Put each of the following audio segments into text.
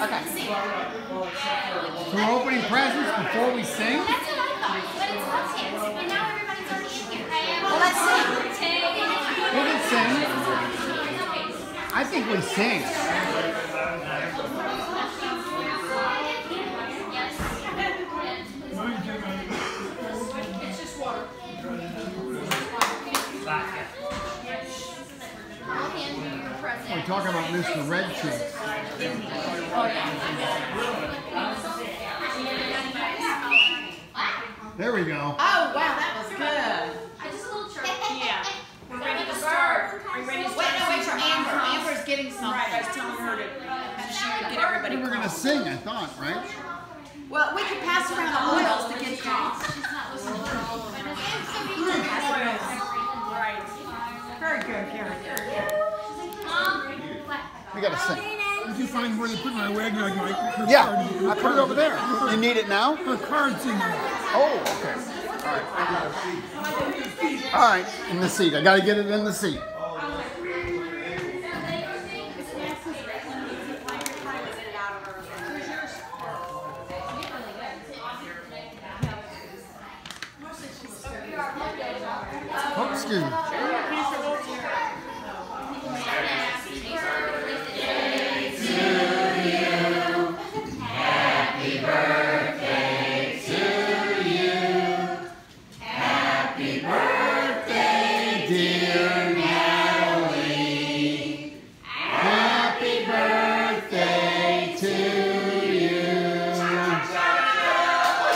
Okay. So we're opening presents before we sing? That's what I thought. But it's and now everybody's already in here. Well, let's sing. We can sing. I think we sing. We're talking about Mr. Red Cheeks. There we go. Oh, wow, that was good. Just a little chirp. Yeah. We're ready to start. Are you ready to start? Wait, no, wait for Amber. Amber's getting something. Right, I was telling her to, that she would get everybody We were going to sing, I thought, right? Well, we could pass around the oils to get calm. Right. Very good, very good. We got to sing. Did you find where to put my wagon? Like my, her Yeah, card, her I put it over there. You need it now? Her card's in there. Oh, okay. All right. All right, in the seat. I got to get it in the seat. Oh, excuse me. Happy birthday, dear Natalie, happy birthday to you.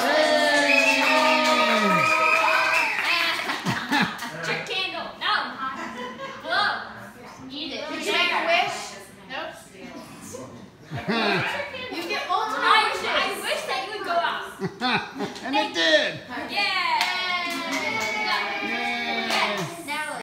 Yay! Your candle. No. Blow. Eat it. Did you make a wish? Nope. You get multiple I, I wish that you would go out. and it did.